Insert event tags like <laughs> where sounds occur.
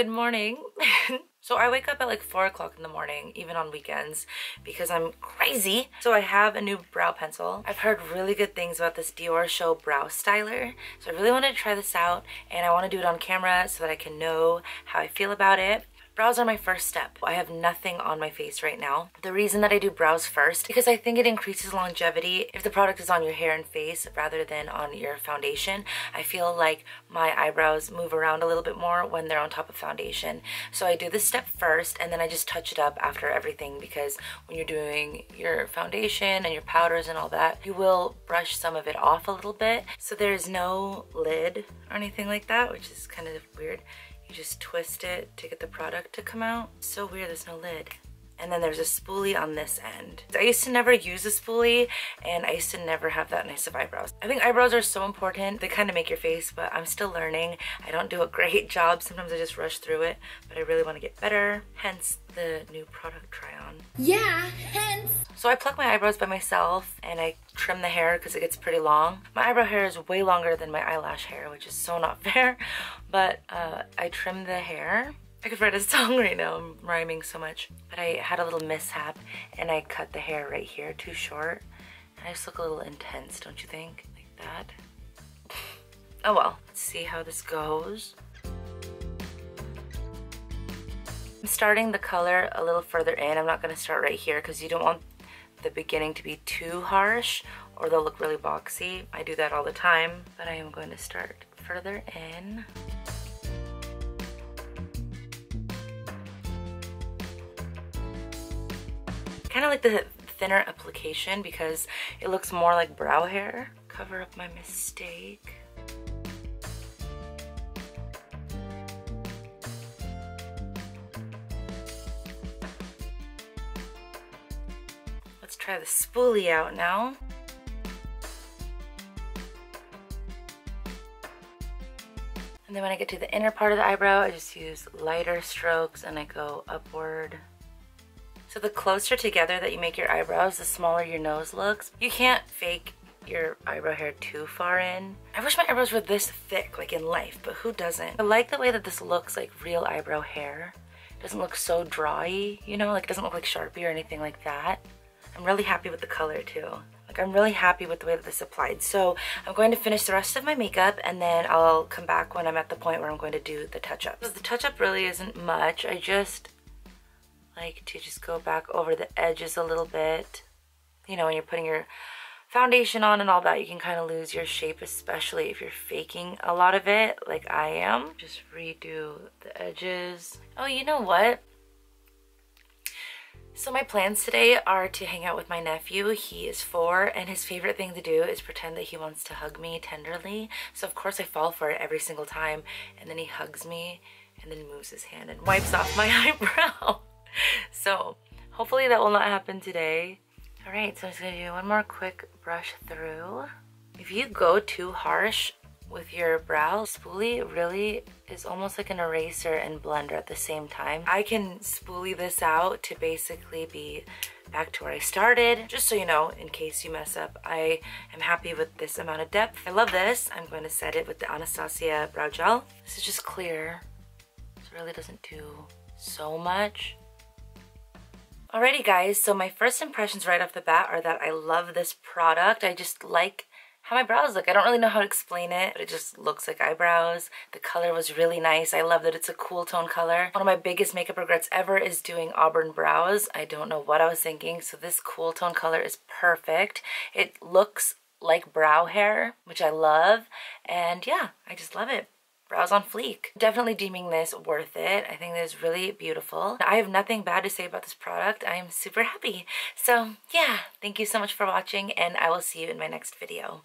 good morning. <laughs> so I wake up at like 4 o'clock in the morning, even on weekends, because I'm crazy. So I have a new brow pencil. I've heard really good things about this Diorshow Brow Styler. So I really wanted to try this out and I want to do it on camera so that I can know how I feel about it. Brows are my first step. I have nothing on my face right now. The reason that I do brows first, because I think it increases longevity if the product is on your hair and face rather than on your foundation. I feel like my eyebrows move around a little bit more when they're on top of foundation. So I do this step first and then I just touch it up after everything because when you're doing your foundation and your powders and all that, you will brush some of it off a little bit. So there's no lid or anything like that, which is kind of weird. You just twist it to get the product to come out. So weird, there's no lid. And then there's a spoolie on this end. I used to never use a spoolie and I used to never have that nice of eyebrows. I think eyebrows are so important. They kind of make your face, but I'm still learning. I don't do a great <laughs> job. Sometimes I just rush through it, but I really want to get better. Hence the new product try on. Yeah, hence. So I pluck my eyebrows by myself and I trim the hair because it gets pretty long. My eyebrow hair is way longer than my eyelash hair, which is so not <laughs> fair. But uh, I trim the hair. I could write a <laughs> song right now, I'm rhyming so much. But I had a little mishap and I cut the hair right here too short. And I just look a little intense, don't you think? Like that. <laughs> Oh well, let's see how this goes. I'm starting the color a little further in. I'm not going to start right here because you don't want the beginning to be too harsh or they'll look really boxy. I do that all the time, but I am going to start further in. Kind of like the thinner application because it looks more like brow hair. Cover up my mistake. Let's try the spoolie out now. And then when I get to the inner part of the eyebrow, I just use lighter strokes and I go upward. So the closer together that you make your eyebrows, the smaller your nose looks. You can't fake your eyebrow hair too far in. I wish my eyebrows were this thick, like in life, but who doesn't? I like the way that this looks like real eyebrow hair. It doesn't look so dry, you know, like it doesn't look like Sharpie or anything like that. I'm really happy with the color too. Like I'm really happy with the way that this applied. So I'm going to finish the rest of my makeup and then I'll come back when I'm at the point where I'm going to do the touch-up. The touch-up really isn't much. I just like to just go back over the edges a little bit. You know, when you're putting your foundation on and all that, you can kind of lose your shape, especially if you're faking a lot of it like I am. Just redo the edges. Oh, you know what? So my plans today are to hang out with my nephew. He is four and his favorite thing to do is pretend that he wants to hug me tenderly. So of course I fall for it every single time and then he hugs me and then moves his hand and wipes off my <laughs> eyebrow. <laughs> so hopefully that will not happen today. All right, so I'm just gonna do one more quick brush through. If you go too harsh with your brow, spoolie really is almost like an eraser and blender at the same time. I can spoolie this out to basically be back to where I started. Just so you know, in case you mess up, I am happy with this amount of depth. I love this. I'm going to set it with the Anastasia Brow Gel. This is just clear, it really doesn't do so much. Alrighty guys, so my first impressions right off the bat are that I love this product. I just like how my brows look. I don't really know how to explain it, but it just looks like eyebrows. The color was really nice. I love that it's a cool tone color. One of my biggest makeup regrets ever is doing auburn brows. I don't know what I was thinking, so this cool tone color is perfect. It looks like brow hair, which I love, and yeah, I just love it brows on fleek. Definitely deeming this worth it. I think this is really beautiful. I have nothing bad to say about this product. I am super happy. So yeah, thank you so much for watching and I will see you in my next video.